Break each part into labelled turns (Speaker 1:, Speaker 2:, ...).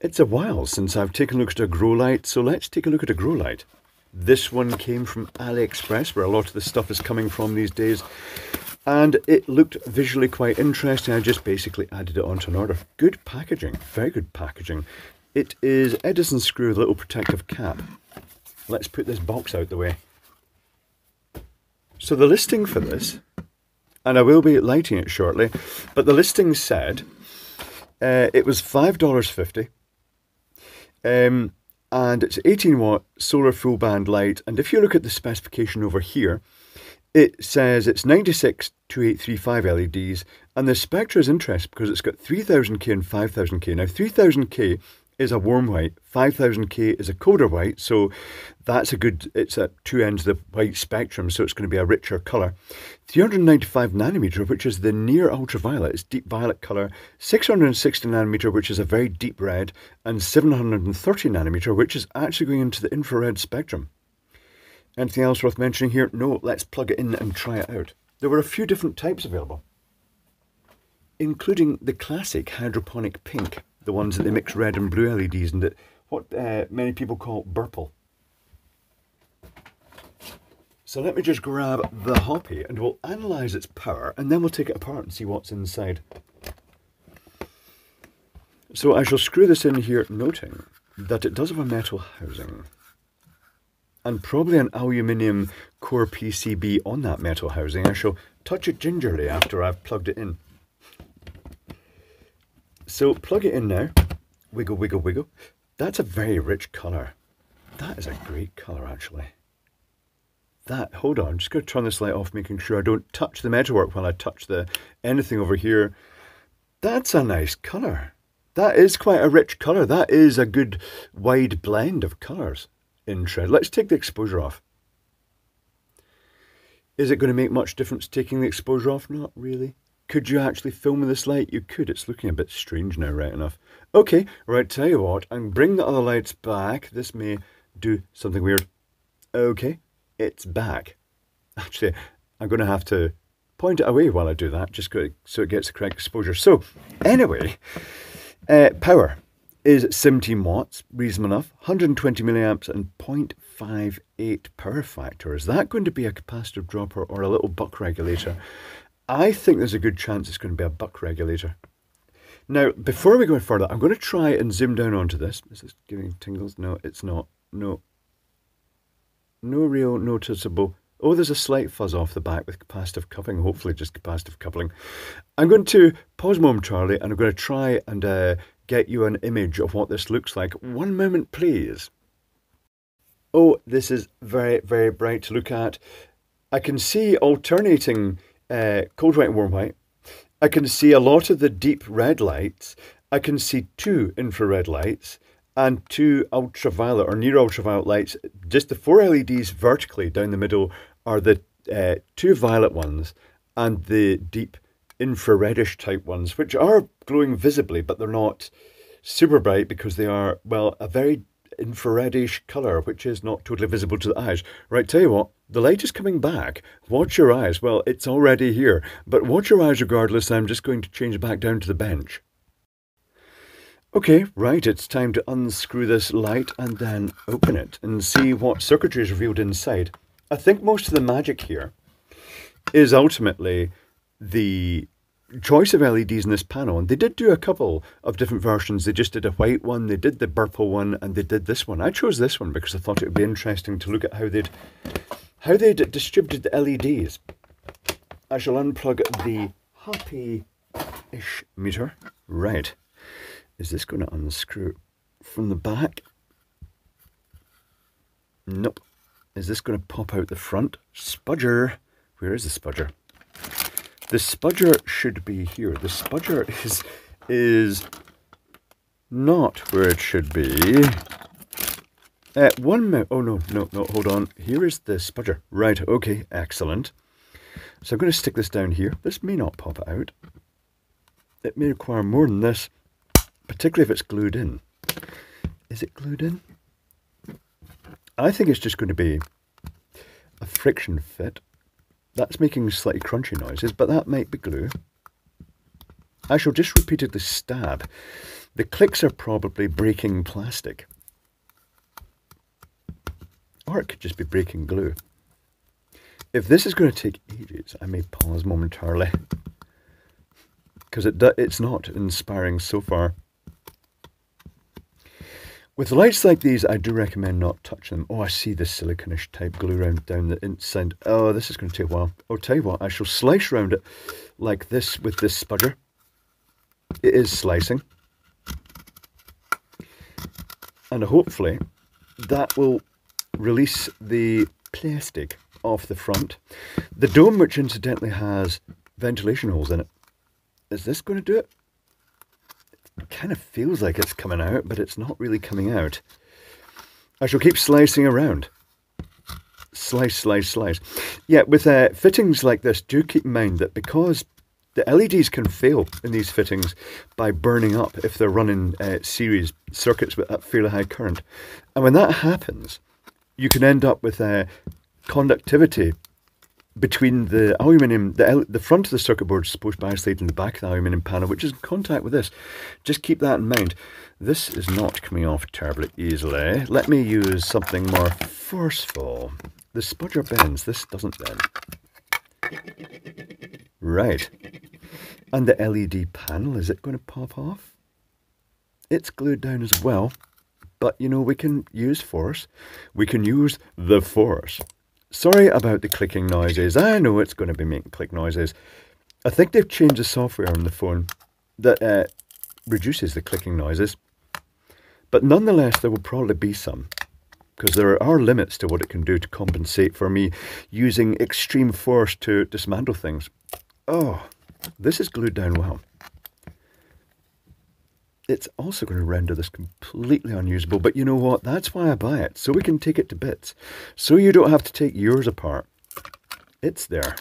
Speaker 1: It's a while since I've taken a look at a grow light, so let's take a look at a grow light. This one came from AliExpress, where a lot of the stuff is coming from these days. And it looked visually quite interesting. I just basically added it onto an order. Good packaging, very good packaging. It is Edison screw with a little protective cap. Let's put this box out the way. So the listing for this, and I will be lighting it shortly, but the listing said uh, it was $5.50. Um, and it's 18 watt solar full band light. And if you look at the specification over here, it says it's 96 2835 LEDs, and the spectra is interesting because it's got 3000K and 5000K. Now, 3000K is a warm white, 5000K is a colder white, so that's a good, it's at two ends of the white spectrum, so it's going to be a richer colour. 395 nanometer, which is the near ultraviolet, it's deep violet colour. 660 nanometer, which is a very deep red, and 730 nanometer, which is actually going into the infrared spectrum. Anything else worth mentioning here? No, let's plug it in and try it out. There were a few different types available, including the classic hydroponic pink the ones that they mix red and blue LEDs and that what uh, many people call burple. So let me just grab the Hoppy and we'll analyse its power and then we'll take it apart and see what's inside. So I shall screw this in here noting that it does have a metal housing and probably an aluminium core PCB on that metal housing. I shall touch it gingerly after I've plugged it in. So plug it in now. Wiggle, wiggle, wiggle. That's a very rich colour. That is a great colour, actually. That, hold on, just going to turn this light off, making sure I don't touch the metalwork while I touch the anything over here. That's a nice colour. That is quite a rich colour. That is a good wide blend of colours in Shred. Let's take the exposure off. Is it going to make much difference taking the exposure off? Not really. Could you actually film with this light? You could. It's looking a bit strange now, right enough. Okay, right, tell you what, and bring the other lights back. This may do something weird. Okay, it's back. Actually, I'm going to have to point it away while I do that, just so it gets the correct exposure. So, anyway, uh, power is 17 watts, reasonable enough, 120 milliamps and 0.58 power factor. Is that going to be a capacitive dropper or a little buck regulator? I think there's a good chance it's going to be a buck regulator. Now, before we go any further, I'm going to try and zoom down onto this. Is this giving tingles? No, it's not. No. No real noticeable. Oh, there's a slight fuzz off the back with capacitive coupling, hopefully just capacitive coupling. I'm going to pause momentarily and I'm going to try and uh, get you an image of what this looks like. One moment, please. Oh, this is very, very bright to look at. I can see alternating uh, cold white and warm white. I can see a lot of the deep red lights. I can see two infrared lights and two ultraviolet or near ultraviolet lights. Just the four LEDs vertically down the middle are the uh, two violet ones and the deep infraredish type ones, which are glowing visibly, but they're not super bright because they are, well, a very infraredish colour, which is not totally visible to the eyes. Right, tell you what, the light is coming back. Watch your eyes. Well, it's already here, but watch your eyes regardless. I'm just going to change back down to the bench. Okay, right, it's time to unscrew this light and then open it and see what circuitry is revealed inside. I think most of the magic here is ultimately the choice of LEDs in this panel, and they did do a couple of different versions. They just did a white one, they did the purple one, and they did this one. I chose this one because I thought it would be interesting to look at how they'd how they'd distributed the LEDs. I shall unplug the happy-ish meter. Right. Is this going to unscrew from the back? Nope. Is this going to pop out the front? Spudger. Where is the spudger? The spudger should be here. The spudger is is not where it should be. Uh, one minute. Oh, no, no, no, hold on. Here is the spudger. Right, okay, excellent. So I'm going to stick this down here. This may not pop out. It may require more than this, particularly if it's glued in. Is it glued in? I think it's just going to be a friction fit. That's making slightly crunchy noises, but that might be glue. I shall just repeatedly stab The clicks are probably breaking plastic. Or it could just be breaking glue. If this is going to take ages, I may pause momentarily. Because it it's not inspiring so far. With lights like these, I do recommend not touching them. Oh, I see this siliconish type glue around down the inside. Oh, this is going to take a while. I'll tell you what, I shall slice around it like this with this spudger. It is slicing. And hopefully that will release the plastic off the front. The dome, which incidentally has ventilation holes in it, is this going to do it? Kind of feels like it's coming out, but it's not really coming out. I shall keep slicing around. Slice, slice, slice. Yeah, with uh, fittings like this, do keep in mind that because the LEDs can fail in these fittings by burning up if they're running uh, series circuits with that fairly high current. And when that happens, you can end up with a conductivity between the aluminium, the, the front of the circuit board is supposed to be isolated in the back of the aluminium panel, which is in contact with this. Just keep that in mind. This is not coming off terribly easily. Let me use something more forceful. The spudger bends. This doesn't bend. Right. And the LED panel, is it going to pop off? It's glued down as well. But, you know, we can use force. We can use the force. Sorry about the clicking noises. I know it's going to be making click noises. I think they've changed the software on the phone that uh, reduces the clicking noises. But nonetheless, there will probably be some because there are limits to what it can do to compensate for me using extreme force to dismantle things. Oh, this is glued down well it's also going to render this completely unusable. But you know what? That's why I buy it. So we can take it to bits. So you don't have to take yours apart. It's there.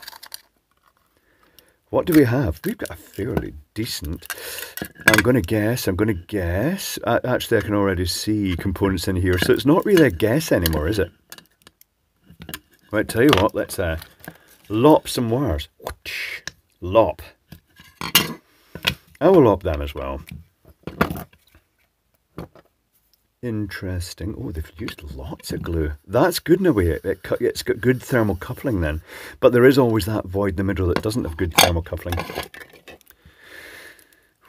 Speaker 1: What do we have? We've got a fairly decent... I'm going to guess, I'm going to guess. Actually, I can already see components in here. So it's not really a guess anymore, is it? Right, tell you what, let's uh, lop some wires. Lop. I will lop them as well. Interesting. Oh, they've used lots of glue. That's good in a way. It, it, it's got good thermal coupling then. But there is always that void in the middle that doesn't have good thermal coupling.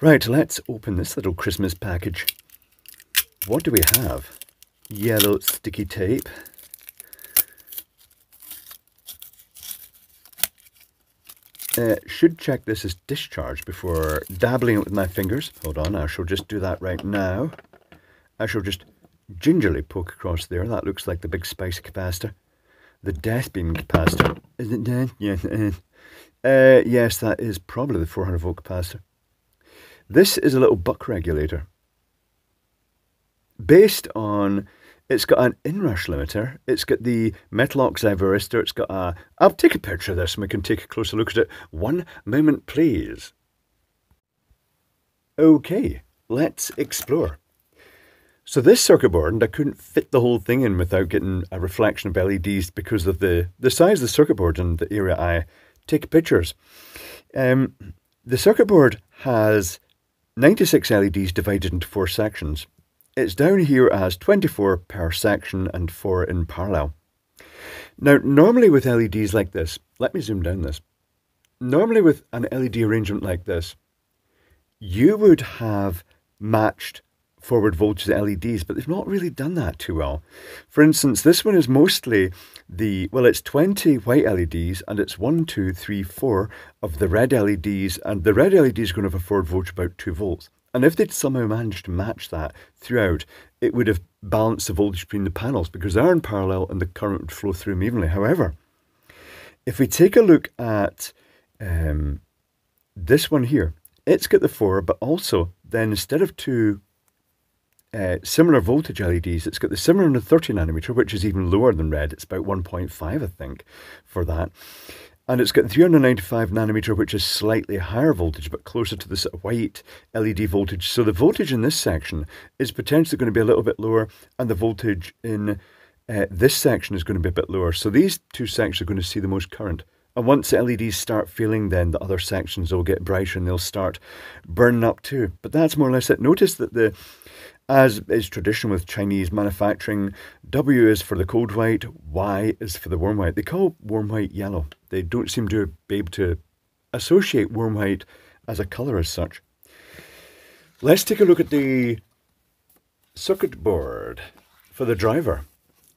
Speaker 1: Right, let's open this little Christmas package. What do we have? Yellow sticky tape. Uh, should check this as discharged before dabbling it with my fingers. Hold on, I shall just do that right now. I shall just gingerly poke across there. That looks like the big spicy capacitor. The death beam capacitor. Is it? Yes. Uh, yes, that is probably the 400 volt capacitor. This is a little buck regulator. Based on, it's got an inrush limiter, it's got the metal oxide varistor, it's got a, I'll take a picture of this and we can take a closer look at it. One moment, please. Okay, let's explore. So this circuit board, and I couldn't fit the whole thing in without getting a reflection of LEDs because of the, the size of the circuit board and the area I take pictures. Um, the circuit board has 96 LEDs divided into four sections. It's down here as 24 per section and 4 in parallel. Now, normally with LEDs like this, let me zoom down this. Normally with an LED arrangement like this, you would have matched forward voltage LEDs, but they've not really done that too well. For instance, this one is mostly the, well, it's 20 white LEDs and it's 1, 2, 3, 4 of the red LEDs, and the red LED is going to have a forward voltage about 2 volts. And if they'd somehow managed to match that throughout, it would have balanced the voltage between the panels because they're in parallel and the current would flow through them evenly. However, if we take a look at um, this one here, it's got the 4, but also then instead of two uh, similar voltage LEDs. It's got the 730 nanometer, which is even lower than red. It's about 1.5, I think, for that. And it's got 395 nanometer, which is slightly higher voltage, but closer to the white LED voltage. So the voltage in this section is potentially going to be a little bit lower, and the voltage in uh, this section is going to be a bit lower. So these two sections are going to see the most current. And once the LEDs start failing, then the other sections will get brighter and they'll start burning up too. But that's more or less it. Notice that the, as is tradition with Chinese manufacturing, W is for the cold white, Y is for the warm white. They call warm white yellow. They don't seem to be able to associate warm white as a colour as such. Let's take a look at the circuit board for the driver.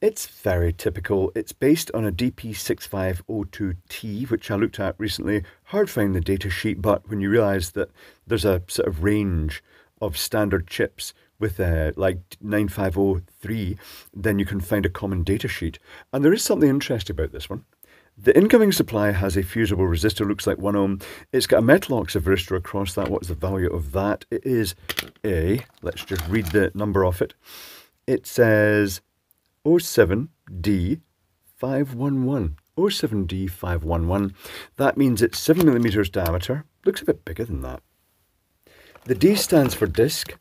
Speaker 1: It's very typical. It's based on a DP9502B, which I looked at recently. Hard finding the data sheet, but when you realise that there's a sort of range of standard chips with uh, like 9503, then you can find a common data sheet. And there is something interesting about this one. The incoming supply has a fusible resistor, looks like 1 ohm. It's got a metal oxide varistor across that. What is the value of that? It is a, let's just read the number off it. It says 07D511. 07D511. That means it's 7 millimeters diameter. Looks a bit bigger than that. The D stands for disk,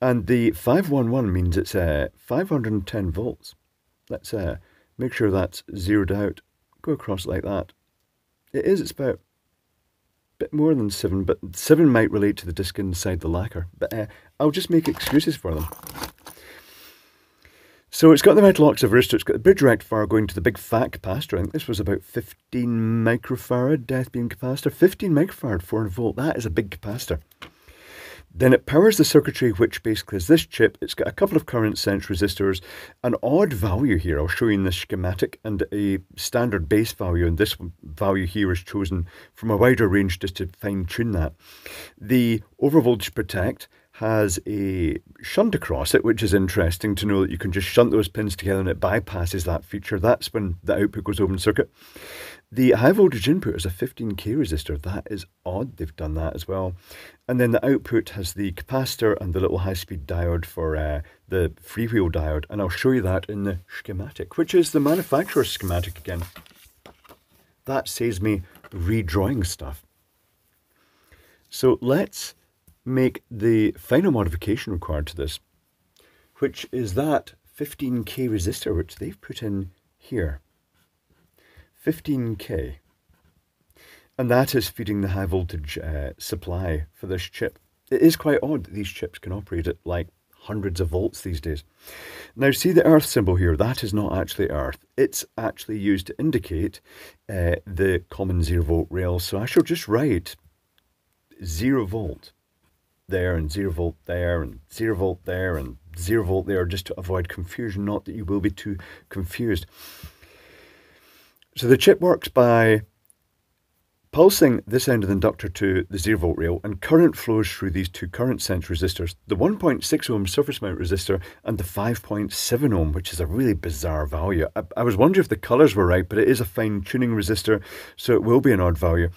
Speaker 1: and the 511 means it's uh, 510 volts. Let's uh, make sure that's zeroed out. Go across like that. It is, it's about a bit more than 7, but 7 might relate to the disk inside the lacquer. But uh, I'll just make excuses for them. So it's got the metal oxide varistor, it's got the bridge rectifier going to the big fat capacitor. I think this was about 15 microfarad death beam capacitor. 15 microfarad, 400 volt, that is a big capacitor. Then it powers the circuitry, which basically is this chip. It's got a couple of current sense resistors, an odd value here. I'll show you in the schematic, and a standard base value. And this value here is chosen from a wider range just to fine tune that. The overvoltage protect has a shunt across it, which is interesting to know that you can just shunt those pins together and it bypasses that feature. That's when the output goes open circuit. The high voltage input is a 15k resistor. That is odd. They've done that as well. And then the output has the capacitor and the little high speed diode for uh, the freewheel diode. And I'll show you that in the schematic, which is the manufacturer's schematic again. That saves me redrawing stuff. So let's make the final modification required to this, which is that 15k resistor which they've put in here. 15k. And that is feeding the high voltage uh, supply for this chip. It is quite odd that these chips can operate at like hundreds of volts these days. Now see the earth symbol here, that is not actually earth. It's actually used to indicate uh, the common zero volt rail. So I shall just write zero volt there and zero volt there and zero volt there and zero volt there just to avoid confusion, not that you will be too confused. So the chip works by pulsing this end of the inductor to the zero volt rail and current flows through these two current sense resistors, the 1.6 ohm surface mount resistor and the 5.7 ohm, which is a really bizarre value. I, I was wondering if the colours were right, but it is a fine tuning resistor, so it will be an odd value.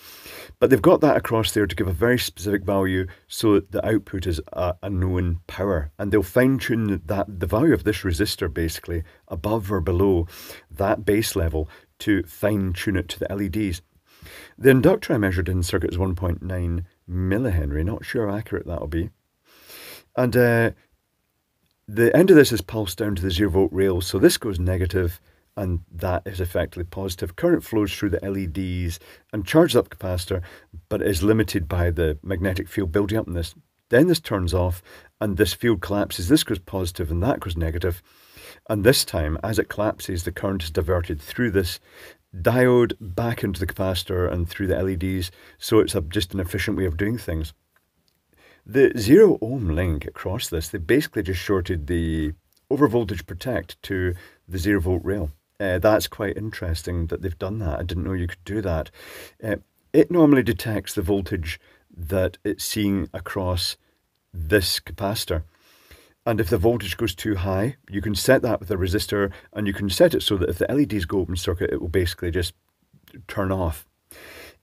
Speaker 1: But they've got that across there to give a very specific value so that the output is a, a known power. And they'll fine tune that the value of this resistor basically above or below that base level to fine tune it to the LEDs. The inductor I measured in circuit is 1.9 millihenry. Not sure how accurate that'll be. And uh, the end of this is pulsed down to the zero volt rail. So this goes negative and that is effectively positive. Current flows through the LEDs and charges up capacitor, but is limited by the magnetic field building up in this. Then this turns off and this field collapses. This goes positive and that goes negative. And this time, as it collapses, the current is diverted through this diode back into the capacitor and through the LEDs. So it's a, just an efficient way of doing things. The zero ohm link across this, they basically just shorted the overvoltage protect to the zero volt rail. Uh, that's quite interesting that they've done that. I didn't know you could do that. Uh, it normally detects the voltage that it's seeing across this capacitor. And if the voltage goes too high, you can set that with a resistor and you can set it so that if the LEDs go open circuit, it will basically just turn off.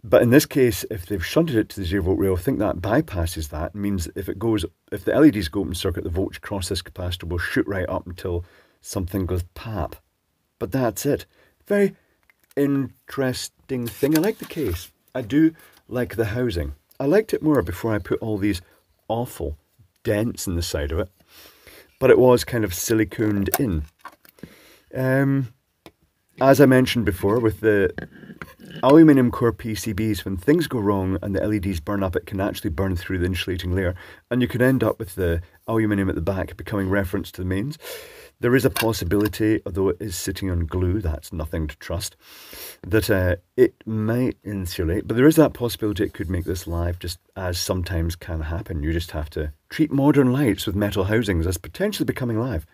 Speaker 1: But in this case, if they've shunted it to the zero volt rail, I think that bypasses that. It means if it goes, if the LEDs go open circuit, the voltage across this capacitor will shoot right up until something goes pap. But that's it. Very interesting thing. I like the case. I do like the housing. I liked it more before I put all these awful dents in the side of it. But it was kind of siliconed in. Um, as I mentioned before, with the aluminium core PCBs, when things go wrong and the LEDs burn up, it can actually burn through the insulating layer, and you could end up with the aluminium at the back becoming reference to the mains. There is a possibility, although it is sitting on glue, that's nothing to trust, that uh, it might insulate, but there is that possibility it could make this live, just as sometimes can happen. You just have to treat modern lights with metal housings as potentially becoming live.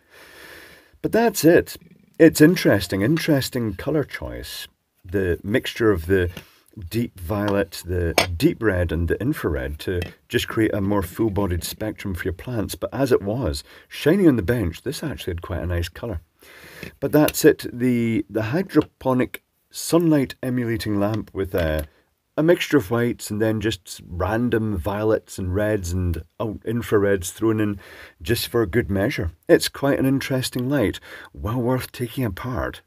Speaker 1: But that's it. It's interesting, interesting colour choice. The mixture of the deep violet, the deep red and the infrared to just create a more full-bodied spectrum for your plants. But as it was, shining on the bench, this actually had quite a nice colour. But that's it, the, the hydroponic sunlight emulating lamp with a, a mixture of whites and then just random violets and reds and oh, infrareds thrown in just for a good measure. It's quite an interesting light, well worth taking apart